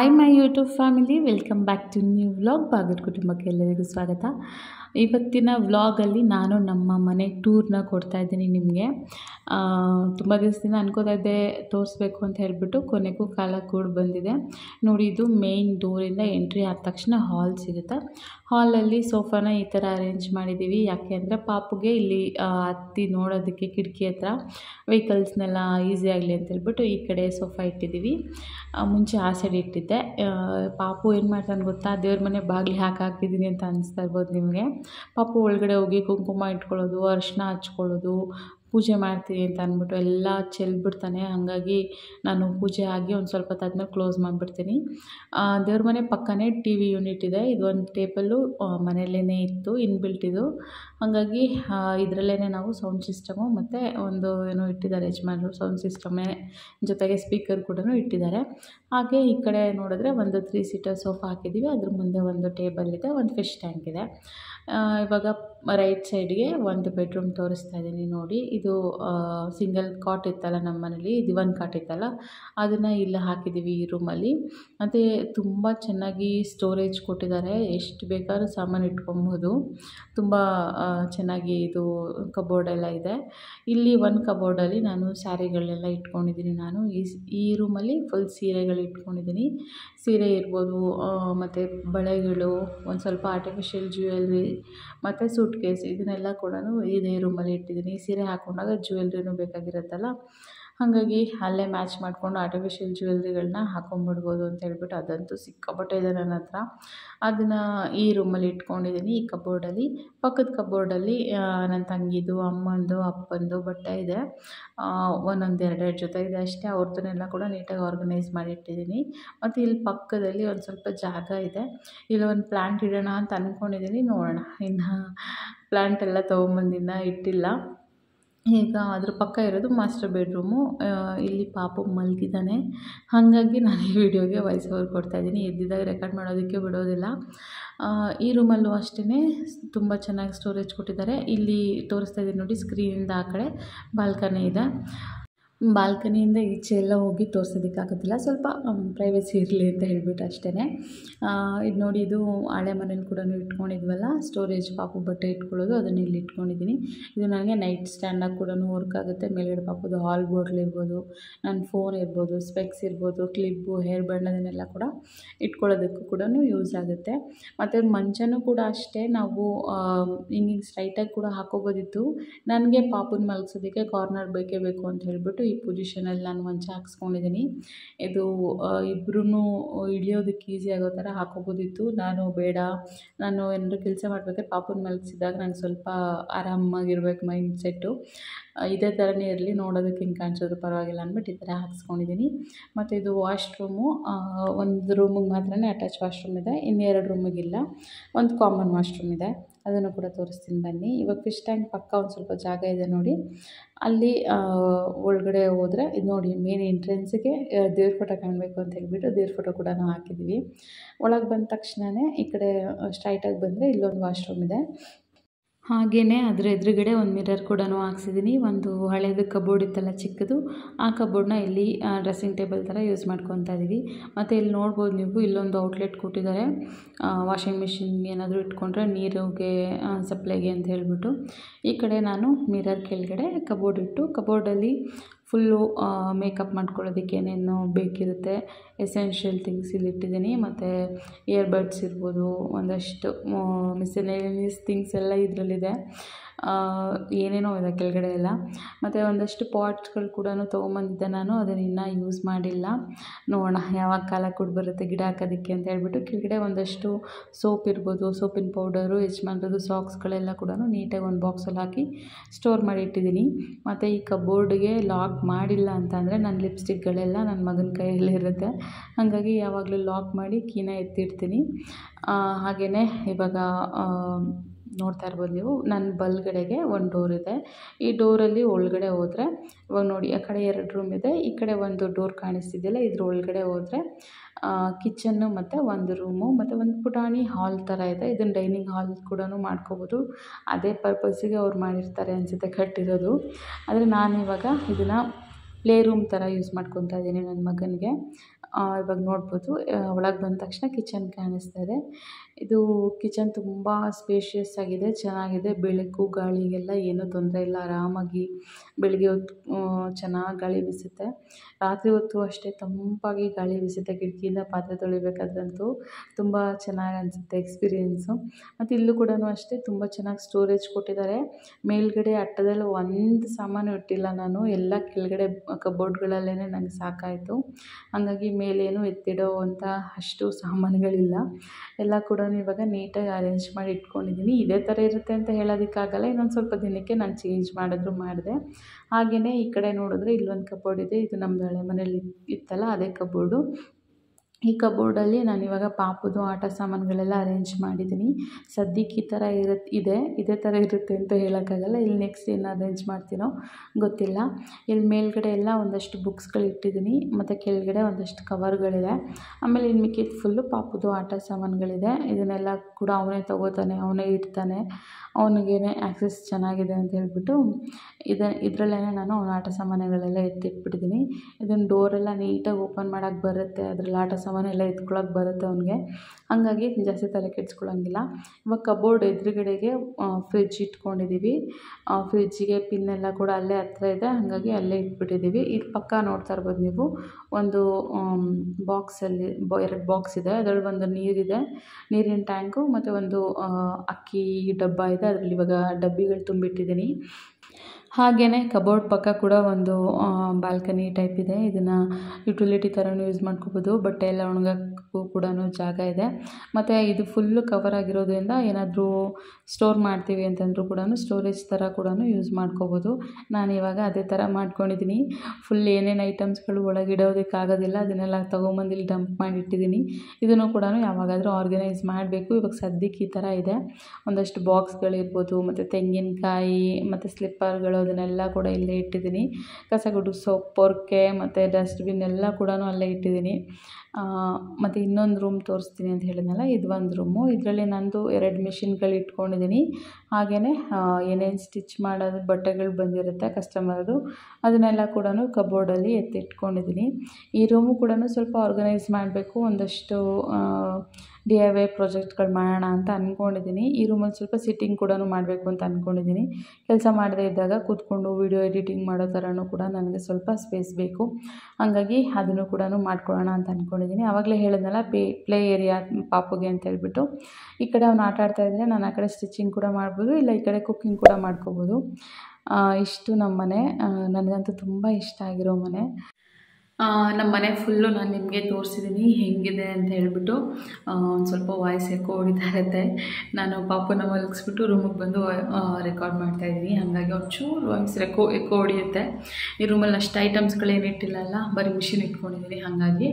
Hi my YouTube family welcome back to new vlog ಬಾಗರ್ ಕುಟುಂಬಕ್ಕೆ ಎಲ್ಲರಿಗೂ ಸ್ವಾಗತ. ಇವತ್ತಿನ ವ್ಲಾಗಲ್ಲಿ ನಾನು ನಮ್ಮ ಮನೆ ಟೂರ್ನ ಕೊಡ್ತಾ ಇದ್ದೀನಿ ನಿಮಗೆ. ತುಂಬ ದಿವಸದಿಂದ ಅನ್ಕೋತಾ ಇದ್ದೆ, ತೋರಿಸ್ಬೇಕು ಅಂತ ಹೇಳಿಬಿಟ್ಟು ಕೊನೆಗೂ ಕಾಲ ಕೂಡ ಬಂದಿದೆ. ನೋಡಿ, ಇದು ಮೇಯ್ನ್ ಡೋರಿಂದ ಎಂಟ್ರಿ ಆದ ತಕ್ಷಣ ಹಾಲ್ ಸಿಗುತ್ತೆ. ಹಾಲಲ್ಲಿ ಸೋಫಾನ ಈ ಥರ ಅರೇಂಜ್ ಮಾಡಿದ್ದೀವಿ. ಯಾಕೆ ಅಂದರೆ ಪಾಪುಗೆ ಇಲ್ಲಿ ಹತ್ತಿ ನೋಡೋದಕ್ಕೆ ಕಿಟಕಿ ಹತ್ರ ವೆಹಿಕಲ್ಸ್ನೆಲ್ಲ ಈಸಿ ಆಗಲಿ ಅಂತ ಹೇಳ್ಬಿಟ್ಟು ಈ ಕಡೆ ಸೋಫಾ ಇಟ್ಟಿದ್ದೀವಿ. ಮುಂಚೆ ಆ ಸೈಡ್ ಇಟ್ಟಿದ್ದೆ. ಪಾಪು ಏನು ಮಾಡ್ತಾನೆ ಗೊತ್ತಾ? ದೇವ್ರ ಮನೆ ಬಾಗಿಲು ಹಾಕಿ ಹಾಕಿದ್ದೀನಿ ಅಂತ ಅನಿಸ್ತಾ ಇರ್ಬೋದು ನಿಮಗೆ. ಪಾಪು ಒಳಗಡೆ ಹೋಗಿ ಕುಂಕುಮ ಇಟ್ಕೊಳ್ಳೋದು ಅರಿಶಿನ ಹಚ್ಕೊಳ್ಳೋದು ಪೂಜೆ ಮಾಡ್ತೀನಿ ಅಂತ ಅಂದ್ಬಿಟ್ಟು ಎಲ್ಲ ಚೆಲ್ಬಿಡ್ತಾನೆ. ಹಾಗಾಗಿ ನಾನು ಪೂಜೆ ಆಗಿ ಒಂದು ಸ್ವಲ್ಪ ಹೊತ್ತಾದ್ಮೇಲೆ ಕ್ಲೋಸ್ ಮಾಡಿಬಿಡ್ತೀನಿ. ದೇವ್ರ ಮನೆ ಪಕ್ಕನೇ ಟಿ ವಿ ಯೂನಿಟ್ ಇದೆ. ಇದು ಒಂದು ಟೇಬಲ್ಲು ಮನೆಯಲ್ಲೇ ಇತ್ತು ಇನ್ಬಿಲ್ಟ್ ಇದು. ಹಾಗಾಗಿ ಇದರಲ್ಲೇ ನಾವು ಸೌಂಡ್ ಸಿಸ್ಟಮು ಮತ್ತು ಒಂದು ಏನೋ ಇಟ್ಟಿದ್ದಾರೆ ಯಜಮಾನರು ಸೌಂಡ್ ಸಿಸ್ಟಮೇ ಜೊತೆಗೆ ಸ್ಪೀಕರ್ ಕೂಡ ಇಟ್ಟಿದ್ದಾರೆ. ಹಾಗೆ ಈ ಕಡೆ ನೋಡಿದ್ರೆ ಒಂದು ತ್ರೀ ಸೀಟರ್ ಸೋಫಾ ಹಾಕಿದ್ದೀವಿ. ಅದ್ರ ಮುಂದೆ ಒಂದು ಟೇಬಲ್ ಇದೆ, ಒಂದು ಫಿಶ್ ಟ್ಯಾಂಕ್ ಇದೆ. ಇವಾಗ ರೈಟ್ ಸೈಡ್ಗೆ ಒಂದು ಬೆಡ್ರೂಮ್ ತೋರಿಸ್ತಾ ಇದ್ದೀನಿ ನೋಡಿ. ಇದು ಸಿಂಗಲ್ ಕಾಟ್ ಇತ್ತಲ್ಲ ನಮ್ಮ ಮನೇಲಿ ದಿವಾನ್ ಕಾಟ್ ಇತ್ತಲ್ಲ. ಅದನ್ನು ಇಲ್ಲಿ ಹಾಕಿದ್ದೀವಿ ಈ ರೂಮಲ್ಲಿ ಮತ್ತು ತುಂಬ ಚೆನ್ನಾಗಿ ಸ್ಟೋರೇಜ್ ಕೊಟ್ಟಿದ್ದಾರೆ. ಎಷ್ಟು ಬೇಕಾದ್ರೂ ಸಾಮಾನು ಇಟ್ಕೊಬೋದು ತುಂಬ ಚೆನ್ನಾಗಿ ಇದು ಕಬೋರ್ಡ್ ಎಲ್ಲ ಇದೆ. ಇಲ್ಲಿ ಒಂದು ಕಬೋರ್ಡಲ್ಲಿ ನಾನು ಸ್ಯಾರಿಗಳನ್ನೆಲ್ಲ ಇಟ್ಕೊಂಡಿದ್ದೀನಿ ನಾನು. ಈ ಈ ರೂಮಲ್ಲಿ ಫುಲ್ ಸೀರೆಗಳು ಇಟ್ಕೊಂಡಿದ್ದೀನಿ. ಸೀರೆ ಇರ್ಬೋದು ಮತ್ತು ಬಳೆಗಳು, ಒಂದು ಸ್ವಲ್ಪ ಆರ್ಟಿಫಿಷಿಯಲ್ ಜ್ಯುವೆಲ್ರಿ ಮತ್ತು ಸೂಟ್ ಕೇಸ್ ಇದನ್ನೆಲ್ಲ ಕೂಡ ಇದೇ ರೂಮಲ್ಲಿ ಇಟ್ಟಿದ್ದೀನಿ. ಸೀರೆ ಹಾಕೊಂಡಾಗ ಜ್ಯುವೆಲ್ರಿನೂ ಬೇಕಾಗಿರುತ್ತಲ್ಲ? ಹಾಗಾಗಿ ಅಲ್ಲೇ ಮ್ಯಾಚ್ ಮಾಡಿಕೊಂಡು ಆರ್ಟಿಫಿಷಿಯಲ್ ಜ್ಯುವೆಲ್ರಿಗಳನ್ನ ಹಾಕೊಂಬಿಡ್ಬೋದು ಅಂತ ಹೇಳ್ಬಿಟ್ಟು ಅದಂತೂ ಸಿಕ್ಕಾಪಟ್ಟೆ ಇದೆ ನನ್ನ ಹತ್ರ. ಅದನ್ನು ಈ ರೂಮಲ್ಲಿ ಇಟ್ಕೊಂಡಿದ್ದೀನಿ ಈ ಕಬೋರ್ಡಲ್ಲಿ ಪಕ್ಕದ ಕಬೋರ್ಡಲ್ಲಿ ನನ್ನ ತಂಗಿದು, ಅಮ್ಮಂದು, ಅಪ್ಪಂದು ಬಟ್ಟೆ ಇದೆ. ಒಂದೊಂದು ಎರಡೆರಡು ಜೊತೆ ಇದೆ ಅಷ್ಟೇ. ಅವ್ರದನ್ನೆಲ್ಲ ಕೂಡ ನೀಟಾಗಿ ಆರ್ಗನೈಸ್ ಮಾಡಿ ಇಟ್ಟಿದ್ದೀನಿ ಮತ್ತು ಇಲ್ಲಿ ಪಕ್ಕದಲ್ಲಿ ಒಂದು ಸ್ವಲ್ಪ ಜಾಗ ಇದೆ. ಇಲ್ಲಿ ಒಂದು ಪ್ಲ್ಯಾಂಟ್ ಇಡೋಣ ಅಂತ ಅಂದ್ಕೊಂಡಿದ್ದೀನಿ ನೋಡೋಣ. ಇನ್ನು ಪ್ಲ್ಯಾಂಟ್ ಎಲ್ಲ ತೊಗೊಂಬಂದಿನ್ನ ಇಟ್ಟಿಲ್ಲ. ಈಗ ಅದ್ರ ಪಕ್ಕ ಇರೋದು ಮಾಸ್ಟರ್ ಬೆಡ್ರೂಮು ಇಲ್ಲಿ ಪಾಪ ಮಲಗಿದ್ದಾನೆ ಹಾಗಾಗಿ ನಾನು ಈ ವಿಡಿಯೋಗೆ ವಾಯ್ಸ್ ಓವರ್ ಕೊಡ್ತಾಯಿದ್ದೀನಿ ಎದ್ದಿದ್ದಾಗ ರೆಕಾರ್ಡ್ ಮಾಡೋದಕ್ಕೆ ಬಿಡೋದಿಲ್ಲ. ಈ ರೂಮಲ್ಲೂ ಅಷ್ಟೇ ತುಂಬ ಚೆನ್ನಾಗಿ ಸ್ಟೋರೇಜ್ ಕೊಟ್ಟಿದ್ದಾರೆ. ಇಲ್ಲಿ ತೋರಿಸ್ತಾ ಇದ್ದೀನಿ ನೋಡಿ ಸ್ಕ್ರೀನಿಂದ ಆ ಕಡೆ. ಬಾಲ್ಕನಿ ಇದೆ. ಬಾಲ್ಕನಿಯಿಂದ ಈಚೆ ಎಲ್ಲ ಹೋಗಿ ತೋರ್ಸೋದಕ್ಕಾಗೋದಿಲ್ಲ ಸ್ವಲ್ಪ ಪ್ರೈವೇಸಿ ಇರಲಿ ಅಂತ ಹೇಳಿಬಿಟ್ಟು ಅಷ್ಟೇ ಇದು ನೋಡಿ ಇದು ಹಳೆ ಮನೇಲಿ ಕೂಡ ಇಟ್ಕೊಂಡಿದ್ವಲ್ಲ ಸ್ಟೋರೇಜ್ ಪಾಪು ಬಟ್ಟೆ ಇಟ್ಕೊಳ್ಳೋದು, ಅದನ್ನು ಇಲ್ಲಿ ಇಟ್ಕೊಂಡಿದ್ದೀನಿ. ಇದು ನನಗೆ ನೈಟ್ ಸ್ಟ್ಯಾಂಡಾಗಿ ಕೂಡ ವರ್ಕ್ ಆಗುತ್ತೆ. ಮೇಲ್ಗಡೆ ಪಾಪದು ಹಾಲ್ ಬಾಟ್ಲ್ ಇರ್ಬೋದು ನನ್ನ ಫೋನ್ ಇರ್ಬೋದು ಸ್ಪೆಕ್ಸ್ ಇರ್ಬೋದು ಕ್ಲಿಪ್ಪು ಹೇರ್ ಬ್ಯಾಂಡ್ ಅದನ್ನೆಲ್ಲ ಕೂಡ ಇಟ್ಕೊಳ್ಳೋದಕ್ಕೂ ಕೂಡ ಯೂಸ್ ಆಗುತ್ತೆ. ಮತ್ತು ಮಂಚನೂ ಕೂಡ ಅಷ್ಟೇ, ನಾವು ಹಿಂಗೆ ಸ್ಟ್ರೈಟಾಗಿ ಕೂಡ ಹಾಕೋಬೋದಿತ್ತು. ನನಗೆ ಪಾಪುನ ಮಲಗಿಸೋದಕ್ಕೆ ಕಾರ್ನರ್ ಬೇಕೇ ಬೇಕು ಅಂತ ಹೇಳ್ಬಿಟ್ಟು ಈ ಪೊಸಿಷನಲ್ಲಿ ನಾನು ಮಂಚ ಹಾಕ್ಸ್ಕೊಂಡಿದ್ದೀನಿ ಇದು ಇಬ್ಬರೂ ಹಿಡಿಯೋದಕ್ಕೆ ಈಸಿ ಆಗೋ ಥರ ಹಾಕೋಬೋದಿತ್ತು. ನಾನು ಬೇಡ. ನಾನು ಏನಾದರೂ ಕೆಲಸ ಮಾಡಬೇಕಾದ್ರೆ ಪಾಪುನ ಮಲಗಿಸಿದಾಗ ನಾನು ಸ್ವಲ್ಪ ಆರಾಮಾಗಿರ್ಬೇಕು ಮೈಂಡ್ ಸೆಟ್ಟು ಇದೇ ಥರನೇ ಇರಲಿ ನೋಡೋದಕ್ಕೆ ಹಿಂಗೆ ಕಾಣಿಸೋದು ಪರವಾಗಿಲ್ಲ ಅಂದ್ಬಿಟ್ಟು ಈ ಥರ ಹಾಕ್ಸ್ಕೊಂಡಿದ್ದೀನಿ ಮತ್ತು ಇದು ವಾಶ್ರೂಮು ಒಂದು ರೂಮಿಗೆ ಮಾತ್ರನೇ ಅಟ್ಯಾಚ್ ವಾಶ್ರೂಮ್ ಇದೆ. ಇನ್ನೆರಡು ರೂಮಿಗಿಲ್ಲ ಒಂದು ಕಾಮನ್ ವಾಶ್ರೂಮ್ ಇದೆ. ಅದನ್ನು ಕೂಡ ತೋರಿಸ್ತೀನಿ ಬನ್ನಿ. ಇವಾಗ ಫಿಶ್ ಟ್ಯಾಂಕ್ ಪಕ್ಕ ಒಂದು ಸ್ವಲ್ಪ ಜಾಗ ಇದೆ ನೋಡಿ. ಅಲ್ಲಿ ಒಳಗಡೆ ಹೋದರೆ ಇದು ನೋಡಿ ಮೇನ್ ಎಂಟ್ರೆನ್ಸ್ಗೆ ದೇವ್ರ ಫೋಟೋ ಕಾಣಬೇಕು ಅಂತ ಹೇಳ್ಬಿಟ್ಟು ದೇವ್ರ ಫೋಟೋ ಕೂಡ ನಾವು ಹಾಕಿದ್ದೀವಿ ಒಳಗೆ ಬಂದ ತಕ್ಷಣವೇ ಈ ಕಡೆ ಸ್ಟ್ರೈಟಾಗಿ ಬಂದರೆ ಇಲ್ಲೊಂದು ವಾಶ್ರೂಮ್ ಇದೆ. ಹಾಗೆಯೇ ಅದರ ಎದುರುಗಡೆ ಒಂದು ಮಿರರ್ ಕೂಡ ಹಾಕ್ಸಿದ್ದೀನಿ ಒಂದು ಹಳೇದು ಕಬೋರ್ಡ್ ಇತ್ತಲ್ಲ ಚಿಕ್ಕದು. ಆ ಕಬೋರ್ಡ್ನ ಇಲ್ಲಿ ಡ್ರೆಸ್ಸಿಂಗ್ ಟೇಬಲ್ ಥರ ಯೂಸ್ ಮಾಡ್ಕೊತಾ ಇದ್ದೀವಿ ಮತ್ತು ಇಲ್ಲಿ ನೋಡ್ಬೋದು ನೀವು, ಇಲ್ಲೊಂದು ಔಟ್ಲೆಟ್ ಕೊಟ್ಟಿದ್ದಾರೆ. ವಾಷಿಂಗ್ ಮಿಷಿನ್ ಏನಾದರೂ ಇಟ್ಕೊಂಡ್ರೆ ನೀರಿಗೆ ಸಪ್ಲೈಗೆ ಅಂತ ಹೇಳ್ಬಿಟ್ಟು. ಈ ಕಡೆ ನಾನು ಮಿರರ್ ಕೆಳಗಡೆ ಕಬೋರ್ಡ್ ಇಟ್ಟು, ಕಬೋರ್ಡಲ್ಲಿ ಫುಲ್ಲು ಮೇಕಪ್ ಮಾಡ್ಕೊಳ್ಳೋದಕ್ಕೆ ಏನೇನು ಬೇಕಿರುತ್ತೆ. ಎಸೆನ್ಷಿಯಲ್ ಥಿಂಗ್ಸ್ ಇಲ್ಲಿ ಇಟ್ಟಿದ್ದೀನಿ ಮತ್ತು ಇಯರ್ಬಡ್ಸ್ ಇರ್ಬೋದು, ಒಂದಷ್ಟು ಮಿಸ್ಸೆಲೇನಿಯಸ್ ಥಿಂಗ್ಸ್ ಎಲ್ಲ ಇದರಲ್ಲಿದೆ. ಏನೇನೋ ಇದೆ ಕೆಳಗಡೆ ಎಲ್ಲ. ಮತ್ತು ಒಂದಷ್ಟು ಪಾಟ್ಸ್ಗಳು ಕೂಡ ತೊಗೊಂಬಂದಿದ್ದೆ ನಾನು, ಅದನ್ನು ಇನ್ನೂ ಯೂಸ್ ಮಾಡಿಲ್ಲ. ನೋಡೋಣ, ಯಾವಾಗ ಕಾಲ ಕೂಡ ಬರುತ್ತೆ ಗಿಡ ಹಾಕೋದಕ್ಕೆ ಅಂತ ಹೇಳ್ಬಿಟ್ಟು ಕೆಳಗಡೆ ಒಂದಷ್ಟು ಸೋಪ್ ಇರ್ಬೋದು, ಸೋಪಿನ ಪೌಡರು, ಯಜಮಾನ್ರದ್ದು ಸಾಕ್ಸ್ಗಳೆಲ್ಲ ಕೂಡ ನೀಟಾಗಿ ಒಂದು ಬಾಕ್ಸಲ್ಲಿ ಹಾಕಿ ಸ್ಟೋರ್ ಮಾಡಿ ಇಟ್ಟಿದ್ದೀನಿ. ಮತ್ತು ಈ ಕಬೋರ್ಡ್ಗೆ ಲಾಕ್ ಮಾಡಿಲ್ಲ ಅಂತಂದರೆ ನನ್ನ ಲಿಪ್ಸ್ಟಿಕ್ಗಳೆಲ್ಲ ನನ್ನ ಮಗನ ಕೈಯಲ್ಲಿ ಇರುತ್ತೆ. ಹಾಗಾಗಿ ಯಾವಾಗಲೂ ಲಾಕ್ ಮಾಡಿ ಕೀನ ಎತ್ತಿಡ್ತೀನಿ. ಹಾಗೆಯೇ ಇವಾಗ ನೋಡ್ತಾ ಇರ್ಬೋದು ನೀವು. ನನ್ನ ಬಲ್ಗಡೆಗೆ ಒಂದು ಡೋರ್ ಇದೆ. ಈ ಡೋರಲ್ಲಿ ಒಳಗಡೆ ಹೋದರೆ, ಇವಾಗ ನೋಡಿ, ಆ ಕಡೆ ಎರಡು ರೂಮ್ ಇದೆ. ಈ ಕಡೆ ಒಂದು ಡೋರ್ ಕಾಣಿಸ್ತಿದೆಯಲ್ಲ, ಇದ್ರ ಒಳಗಡೆ ಹೋದರೆ ಕಿಚನ್ನು ಮತ್ತು ಒಂದು ರೂಮು ಮತ್ತು ಒಂದು ಪುಟಾಣಿ ಹಾಲ್ ಥರ ಇದೆ. ಇದನ್ನು ಡೈನಿಂಗ್ ಹಾಲ್ ಕೂಡ ಮಾಡ್ಕೋಬೋದು. ಅದೇ ಪರ್ಪಸ್ಸಿಗೆ ಅವ್ರು ಮಾಡಿರ್ತಾರೆ ಅನಿಸುತ್ತೆ ಕಟ್ಟಿರೋದು. ಆದರೆ ನಾನು ಇವಾಗ ಇದನ್ನು ಪ್ಲೇ ರೂಮ್ ಥರ ಯೂಸ್ ಮಾಡ್ಕೊತಾ ಇದ್ದೀನಿ ನನ್ನ ಮಗನಿಗೆ. ಇವಾಗ ನೋಡ್ಬೋದು ಒಳಗೆ ಬಂದ ತಕ್ಷಣ ಕಿಚನ್ ಕಾಣಿಸ್ತಾ ಇದೆ. ಇದು ಕಿಚನ್ ತುಂಬ ಸ್ಪೇಷಿಯಸ್ ಆಗಿದೆ, ಚೆನ್ನಾಗಿದೆ. ಬೆಳಕು, ಗಾಳಿಗೆಲ್ಲ ಏನೂ ತೊಂದರೆ ಇಲ್ಲ. ಆರಾಮಾಗಿ ಬೆಳಗ್ಗೆ ಹೊತ್ತು ಚೆನ್ನಾಗಿ ಗಾಳಿ ಬೀಸುತ್ತೆ. ರಾತ್ರಿ ಹೊತ್ತು ಅಷ್ಟೇ ತಂಪಾಗಿ ಗಾಳಿ ಬೀಸುತ್ತೆ. ಕಿಟಕಿಯಿಂದ ಪಾತ್ರೆ ತೊಳಿಬೇಕಾದ್ರಂತೂ ತುಂಬ ಚೆನ್ನಾಗಿ ಅನಿಸುತ್ತೆ ಎಕ್ಸ್ಪೀರಿಯೆನ್ಸು ಮತ್ತು ಇಲ್ಲೂ ಕೂಡ ಅಷ್ಟೇ ತುಂಬ ಚೆನ್ನಾಗಿ ಸ್ಟೋರೇಜ್ ಕೊಟ್ಟಿದ್ದಾರೆ. ಮೇಲ್ಗಡೆ ಅಟ್ಟದಲ್ಲಿ ಒಂದು ಸಾಮಾನು ಇಟ್ಟಿಲ್ಲ ನಾನು. ಎಲ್ಲ ಕೆಳಗಡೆ ಕಬೋರ್ಡ್ಗಳಲ್ಲೇ ನನಗೆ ಸಾಕಾಯಿತು. ಹಾಗಾಗಿ ಮೇಲೇನು ಎತ್ತಿಡೋ ಅಂತ ಅಷ್ಟು ಸಾಮಾನುಗಳಿಲ್ಲ. ಎಲ್ಲ ಕೂಡ ಇವಾಗ ನೀಟಾಗಿ ಅರೇಂಜ್ ಮಾಡಿ ಇಟ್ಕೊಂಡಿದ್ದೀನಿ. ಇದೇ ಥರ ಇರುತ್ತೆ ಅಂತ ಹೇಳೋದಕ್ಕಾಗಲ್ಲ. ಇನ್ನೊಂದು ಸ್ವಲ್ಪ ದಿನಕ್ಕೆ ನಾನು ಚೇಂಜ್ ಮಾಡಿದ್ರು ಮಾಡಿದೆ. ಹಾಗೆಯೇ ಈ ಕಡೆ ನೋಡಿದ್ರೆ ಇಲ್ಲೊಂದು ಕಬೋರ್ಡ್ ಇದೆ. ಇದು ನಮ್ಮದು ಹಳೆ ಮನೇಲಿ ಇತ್ತಲ್ಲ, ಅದೇ ಕಬೋರ್ಡು ಈ ಕಬೋರ್ಡಲ್ಲಿ ನಾನು ಇವಾಗ ಪಾಪುದು ಆಟ ಸಾಮಾನುಗಳೆಲ್ಲ ಅರೇಂಜ್ ಮಾಡಿದ್ದೀನಿ. ಸದ್ಯಕ್ಕೆ ಈ ಥರ ಇರುತ್ತೆ ಇದೆ, ಇದೇ ಥರ ಇರುತ್ತೆ ಅಂತ ಹೇಳೋಕ್ಕಾಗಲ್ಲ. ಇಲ್ಲಿ ನೆಕ್ಸ್ಟ್ ಏನು ಅರೇಂಜ್ ಮಾಡ್ತೀನೋ ಗೊತ್ತಿಲ್ಲ. ಇಲ್ಲಿ ಮೇಲ್ಗಡೆ ಎಲ್ಲ ಒಂದಷ್ಟು ಬುಕ್ಸ್ಗಳು ಇಟ್ಟಿದ್ದೀನಿ. ಮತ್ತು ಕೆಳಗಡೆ ಒಂದಷ್ಟು ಕವರ್ಗಳಿದೆ ಆಮೇಲೆ ಇನ್ನು ಮಿಕ್ಕಿ ಫುಲ್ಲು ಪಾಪುದು ಆಟ ಸಾಮಾನುಗಳಿದೆ. ಇದನ್ನೆಲ್ಲ ಕೂಡ ಅವನೇ ತೊಗೋತಾನೆ, ಅವನೇ ಇಡ್ತಾನೆ. ಅವನಿಗೇನೆ ಆ್ಯಕ್ಸೆಸ್ ಚೆನ್ನಾಗಿದೆ ಅಂತ ಹೇಳ್ಬಿಟ್ಟು ಇದು ಇದರಲ್ಲೇ ನಾನು ಅವನ ಆಟ ಸಾಮಾನುಗಳೆಲ್ಲ ಎತ್ತಿಟ್ಬಿಟ್ಟಿದ್ದೀನಿ. ಇದನ್ನು ಡೋರೆಲ್ಲ ನೀಟಾಗಿ ಓಪನ್ ಮಾಡೋಕ್ಕೆ ಬರುತ್ತೆ. ಅದ್ರಲ್ಲಿ ಆಟ ಎಲ್ಲ ಎತ್ಕೊಳಕ್ಕೆ ಬರುತ್ತೆ ಅವನಿಗೆ. ಹಾಗಾಗಿ ಜಾಸ್ತಿ ತಲೆ ಕೆಡ್ಸ್ಕೊಳಂಗಿಲ್ಲ. ಇವಾಗ ಕಬೋರ್ಡ್ ಎದುರುಗಡೆಗೆ ಫ್ರಿಜ್ ಇಟ್ಕೊಂಡಿದ್ದೀವಿ ಫ್ರಿಜ್ಜಿಗೆ ಪಿನ್ನೆಲ್ಲ ಕೂಡ ಅಲ್ಲೇ ಹತ್ತಿರ ಇದೆ. ಹಾಗಾಗಿ ಅಲ್ಲೇ ಇಟ್ಬಿಟ್ಟಿದ್ದೀವಿ ಇಲ್ಲಿ ಪಕ್ಕ ನೋಡ್ತಾ ಇರ್ಬೋದು ನೀವು, ಒಂದು ಬಾಕ್ಸಲ್ಲಿ ಎರಡು ಬಾಕ್ಸ್ ಇದೆ. ಅದರಲ್ಲಿ ಒಂದು ನೀರಿದೆ. ನೀರಿನ ಟ್ಯಾಂಕು ಮತ್ತು ಒಂದು ಅಕ್ಕಿ ಡಬ್ಬ ಇದೆ. ಅದರಲ್ಲಿ ಇವಾಗ ಡಬ್ಬಿಗಳು ತುಂಬಿಟ್ಟಿದ್ದೀನಿ ಹಾಗೆಯೇ ಕಬೋರ್ಡ್ ಪಕ್ಕ ಕೂಡ ಒಂದು ಬಾಲ್ಕನಿ ಟೈಪ್ ಇದೆ. ಇದನ್ನು ಯುಟಿಲಿಟಿ ಥರನೂ ಯೂಸ್ ಮಾಡ್ಕೋಬೋದು. ಬಟ್ಟೆ ಎಲ್ಲ ಒಣಗೋಕ್ಕೂ ಕೂಡ ಜಾಗ ಇದೆ. ಮತ್ತು ಇದು ಫುಲ್ಲು ಕವರ್ ಆಗಿರೋದ್ರಿಂದ ಏನಾದರೂ ಸ್ಟೋರ್ ಮಾಡ್ತೀವಿ ಅಂತಂದರೂ ಕೂಡ ಸ್ಟೋರೇಜ್ ಥರ ಕೂಡ ಯೂಸ್ ಮಾಡ್ಕೋಬೋದು. ನಾನು ಇವಾಗ ಅದೇ ಥರ ಮಾಡ್ಕೊಂಡಿದ್ದೀನಿ ಫುಲ್ ಏನೇನು ಐಟಮ್ಸ್ಗಳು ಒಳಗಿಡೋದಕ್ಕಾಗೋದಿಲ್ಲ ಅದನ್ನೆಲ್ಲ ತೊಗೊಂಬಂದು ಇಲ್ಲಿ ಡಂಪ್ ಮಾಡಿಟ್ಟಿದ್ದೀನಿ ಇದನ್ನು ಕೂಡ ಯಾವಾಗಾದರೂ ಆರ್ಗನೈಸ್ ಮಾಡಬೇಕು. ಇವಾಗ ಸದ್ಯಕ್ಕೆ ಈ ಥರ ಇದೆ. ಒಂದಷ್ಟು ಬಾಕ್ಸ್ಗಳಿರ್ಬೋದು ಮತ್ತು ತೆಂಗಿನಕಾಯಿ, ಮತ್ತು ಸ್ಲಿಪ್ಪರ್ಗಳು ಅದನ್ನೆಲ್ಲ ಕೂಡ ಇಲ್ಲೇ ಇಟ್ಟಿದ್ದೀನಿ. ಕಸ ಗುಡಿಸೋ ಪೊರ್ಕೆ ಮತ್ತು ಡಸ್ಟ್ಬಿನ್ ಎಲ್ಲ ಕೂಡ ಅಲ್ಲೇ ಇಟ್ಟಿದ್ದೀನಿ. ಮತ್ತು ಇನ್ನೊಂದು ರೂಮ್ ತೋರಿಸ್ತೀನಿ ಅಂತ ಹೇಳಿದ್ನಲ್ಲ, ಇದು ಒಂದು ರೂಮು ಇದರಲ್ಲಿ ನಂದು ಎರಡು ಮಿಷಿನ್ಗಳು ಇಟ್ಕೊಂಡಿದ್ದೀನಿ. ಹಾಗೆಯೇ ಏನೇನು ಸ್ಟಿಚ್ ಮಾಡೋದು, ಬಟ್ಟೆಗಳು ಬಂದಿರುತ್ತೆ ಕಸ್ಟಮರ್ದು ಅದನ್ನೆಲ್ಲ ಕೂಡ ಕಬೋರ್ಡಲ್ಲಿ ಎತ್ತಿಟ್ಕೊಂಡಿದ್ದೀನಿ. ಈ ರೂಮು ಕೂಡ ಸ್ವಲ್ಪ ಆರ್ಗನೈಸ್ ಮಾಡಬೇಕು, ಒಂದಷ್ಟು ಡಿ ಐ ವೈ ಪ್ರಾಜೆಕ್ಟ್ಗಳು ಮಾಡೋಣ ಅಂತ ಅಂದ್ಕೊಂಡಿದ್ದೀನಿ ಈ ರೂಮಲ್ಲಿ ಸ್ವಲ್ಪ ಸಿಟ್ಟಿಂಗ್ ಕೂಡ ಮಾಡಬೇಕು ಅಂತ ಅಂದ್ಕೊಂಡಿದ್ದೀನಿ ಕೆಲಸ ಮಾಡದೇ ಇದ್ದಾಗ ಕೂತ್ಕೊಂಡು ವೀಡಿಯೋ ಎಡಿಟಿಂಗ್ ಮಾಡೋ ಥರನೂ ಕೂಡ ನನಗೆ ಸ್ವಲ್ಪ ಸ್ಪೇಸ್ ಬೇಕು. ಹಾಗಾಗಿ ಅದನ್ನು ಕೂಡ ಮಾಡ್ಕೊಳ್ಳೋಣ ಅಂತ ಅಂದ್ಕೊಂಡಿದ್ದೀನಿ ಆವಾಗಲೇ ಹೇಳಿದ್ನಲ್ಲ, ಪೇ, ಪ್ಲೇ ಏರಿಯಾ ಪಾಪುಗೆ ಅಂತ ಹೇಳ್ಬಿಟ್ಟು. ಈ ಕಡೆ ಅವ್ನು ಆಟ ಆಡ್ತಾ ಇದ್ದರೆ ನಾನು ಆ ಕಡೆ ಸ್ಟಿಚಿಂಗ್ ಕೂಡ ಮಾಡ್ಬೋದು, ಇಲ್ಲ ಈ ಕಡೆ ಕುಕ್ಕಿಂಗ್ ಕೂಡ ಮಾಡ್ಕೋಬೋದು. ಇಷ್ಟು ನಮ್ಮ ಮನೆ ನನಗಂತೂ ತುಂಬ ಇಷ್ಟ ಆಗಿರೋ ಮನೆ. ನಮ್ಮ ಮನೆ ಫುಲ್ಲು ನಾನು ನಿಮಗೆ ತೋರಿಸಿದ್ದೀನಿ ಹೆಂಗಿದೆ ಅಂತ ಹೇಳಿಬಿಟ್ಟು ಒಂದು ಸ್ವಲ್ಪ ವಾಯ್ಸ್ ಎಕೋ ಹೊಡಿತಾ ಇರುತ್ತೆ ನಾನು ಪಾಪನ ಮಲಗಿಸ್ಬಿಟ್ಟು ರೂಮಿಗೆ ಬಂದು ರೆಕಾರ್ಡ್ ಮಾಡ್ತಾಯಿದ್ದೀನಿ ಹಾಗಾಗಿ ಒಂಚೂರು ವಾಯ್ಸ್ ಎಕೋ ಎಕೋ ಹೊಡಿಯುತ್ತೆ. ಈ ರೂಮಲ್ಲಿ ಅಷ್ಟು ಐಟಮ್ಸ್ಗಳೇನು ಇಟ್ಟಿಲ್ಲಲ್ಲ ಬರೀ ಮಿಷಿನ್ ಇಟ್ಕೊಂಡಿದ್ದೀನಿ ಹಾಗಾಗಿ.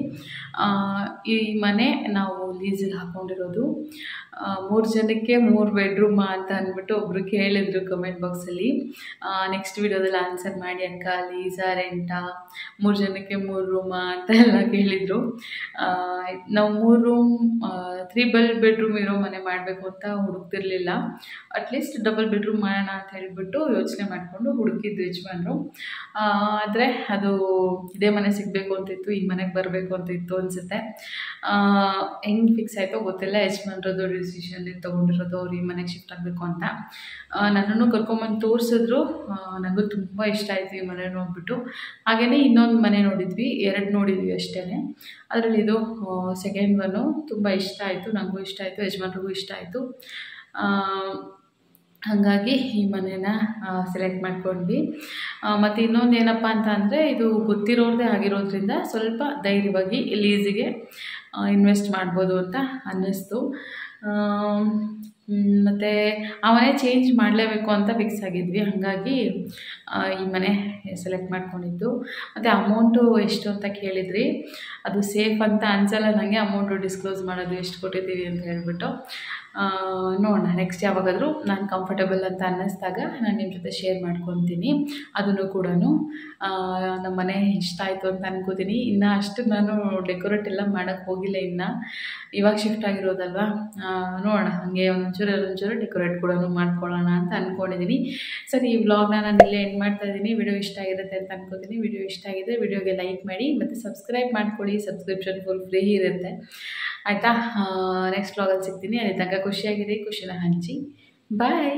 ಈ ಮನೆ ನಾವು ಲೀಸಿಗೆ ಹಾಕ್ಕೊಂಡಿರೋದು ಮೂರು ಜನಕ್ಕೆ ಮೂರು ಬೆಡ್ರೂಮಾ ಅಂತ ಅಂದ್ಬಿಟ್ಟು ಒಬ್ಬರು ಕೇಳಿದ್ರು ಕಮೆಂಟ್ ಬಾಕ್ಸಲ್ಲಿ ನೆಕ್ಸ್ಟ್ ವಿಡಿಯೋದಲ್ಲಿ ಆನ್ಸರ್ ಮಾಡಿ ಅಕ್ಕ ಲೀಸಾ ರೆಂಟಾ ಮೂರು ಜನಕ್ಕೆ ಮೂರು ರೂಮಾ ಅಂತ ಎಲ್ಲ ಕೇಳಿದರು. ನಾವು ಮೂರು ರೂಮ್ ತ್ರೀ ಬಲ್ ಬೆಡ್ರೂಮ್ ಇರೋ ಮನೆ ಮಾಡಬೇಕು ಅಂತ ಹುಡುಕ್ತಿರ್ಲಿಲ್ಲ. ಅಟ್ಲೀಸ್ಟ್ ಡಬಲ್ ಬೆಡ್ರೂಮ್ ಮಾಡೋಣ ಅಂತ ಹೇಳಿಬಿಟ್ಟು ಯೋಚನೆ ಮಾಡಿಕೊಂಡು ಹುಡುಕಿದ್ದು ಯಜಮಾನ್ರು. ಆದರೆ ಅದು ಇದೇ ಮನೆ ಸಿಗಬೇಕು ಅಂತಿತ್ತು, ಈ ಮನೆಗೆ ಬರಬೇಕು ಅಂತ ಇತ್ತು ಅನಿಸುತ್ತೆ ಹೆಂಗೆ ಫಿಕ್ಸ್ ಆಯಿತೋ ಗೊತ್ತಿಲ್ಲ ಯಜಮಾನ್ರದ್ದು ಡಿಸಿಷನ್ ತೊಗೊಂಡಿರೋದು, ಅವ್ರು ಈ ಮನೆಗೆ ಶಿಫ್ಟ್ ಆಗಬೇಕು ಅಂತ. ನನ್ನನ್ನು ಕರ್ಕೊಂಬಂದು ತೋರಿಸಿದ್ರು. ನನಗೂ ತುಂಬ ಇಷ್ಟ ಆಯಿತು ಈ ಮನೆ ನೋಡಿಬಿಟ್ಟು ಹಾಗೆಯೇ ಇನ್ನೊಂದು ಮನೆ ನೋಡಿದ್ವಿ. ಎರಡು ನೋಡಿದ್ವಿ ಅಷ್ಟೇ ಅದರಲ್ಲಿ ಇದು ಸೆಕೆಂಡ್ ಒನ್ನು ತುಂಬ ಇಷ್ಟ ಆಯಿತು ನನಗೂ ಇಷ್ಟ ಆಯಿತು, ಯಜಮಾನ್ರಿಗೂ ಇಷ್ಟ ಆಯಿತು. ಹಾಗಾಗಿ ಈ ಮನೇನ ಸೆಲೆಕ್ಟ್ ಮಾಡ್ಕೊಂಡ್ವಿ. ಮತ್ತು ಇನ್ನೊಂದು ಏನಪ್ಪ ಅಂತ ಅಂದರೆ, ಇದು ಗೊತ್ತಿರೋದೇ ಆಗಿರೋದ್ರಿಂದ ಸ್ವಲ್ಪ ಧೈರ್ಯವಾಗಿ ಲೀಸಿಗೆ ಇನ್ವೆಸ್ಟ್ ಮಾಡ್ಬೋದು ಅಂತ ಅನ್ನಿಸ್ತು. ಮತ್ತು ಆ ಮನೆ ಚೇಂಜ್ ಮಾಡಲೇಬೇಕು ಅಂತ ಫಿಕ್ಸ್ ಆಗಿದ್ವಿ. ಹಾಗಾಗಿ ಈ ಮನೆ ಸೆಲೆಕ್ಟ್ ಮಾಡ್ಕೊಂಡಿದ್ದು. ಮತ್ತು ಅಮೌಂಟು ಎಷ್ಟು ಅಂತ ಕೇಳಿದ್ರಿ. ಅದು ಸೇಫ್ ಅಂತ ಅನ್ಸಲ್ಲ ನನಗೆ ಅಮೌಂಟು ಡಿಸ್ಕ್ಲೋಸ್ ಮಾಡೋದು ಎಷ್ಟು ಕೊಟ್ಟಿದ್ದೀವಿ ಅಂತ ಹೇಳ್ಬಿಟ್ಟು. ನೋಡೋಣ. ನೆಕ್ಸ್ಟ್ ಯಾವಾಗಾದರೂ ನಾನು ಕಂಫರ್ಟಬಲ್ ಅಂತ ಅನ್ನಿಸ್ದಾಗ ನಾನು ನಿಮ್ಮ ಜೊತೆ ಶೇರ್ ಮಾಡ್ಕೊತೀನಿ. ಅದನ್ನು ಕೂಡ ನಮ್ಮ ಮನೆ ಇಷ್ಟ ಆಯಿತು ಅಂತ ಅನ್ಕೋತೀನಿ. ಇನ್ನು ಅಷ್ಟು ನಾನು ಡೆಕೋರೇಟ್ ಎಲ್ಲ ಮಾಡೋಕ್ಕೆ ಹೋಗಿಲ್ಲ ಇನ್ನು. ಇವಾಗ ಶಿಫ್ಟ್ ಆಗಿರೋದಲ್ವ? ನೋಡೋಣ. ಹಾಗೆ ಒಂಚೂರು ಒಂಚೂರು ಡೆಕೋರೇಟ್ ಕೂಡ ಮಾಡ್ಕೊಳ್ಳೋಣ ಅಂತ ಅಂದ್ಕೊಂಡಿದ್ದೀನಿ ಸರಿ, ಈ ವ್ಲಾಗ್ನ ನಾನು ಇಲ್ಲೇ ಎಂಡ್ ಮಾಡ್ತಾ ಇದ್ದೀನಿ ವಿಡಿಯೋ ಇಷ್ಟ ಆಗಿರುತ್ತೆ ಅಂತ ಅನ್ಕೋತೀನಿ. ವಿಡಿಯೋ ಇಷ್ಟ ಆಗಿದೆ ವಿಡಿಯೋಗೆ ಲೈಕ್ ಮಾಡಿ ಮತ್ತು ಸಬ್ಸ್ಕ್ರೈಬ್ ಮಾಡ್ಕೊಳ್ಳಿ. ಸಬ್ಸ್ಕ್ರಿಪ್ಷನ್ ಫುಲ್ ಫ್ರೀ ಇರುತ್ತೆ. ಆಯಿತಾ? ನೆಕ್ಸ್ಟ್ ಬ್ಲಾಗಲ್ಲಿ ಸಿಗ್ತೀನಿ ಅಲ್ಲಿ ತನಕ ಖುಷಿಯಾಗಿರಿ ಖುಷಿನ ಹಂಚಿ. ಬಾಯ್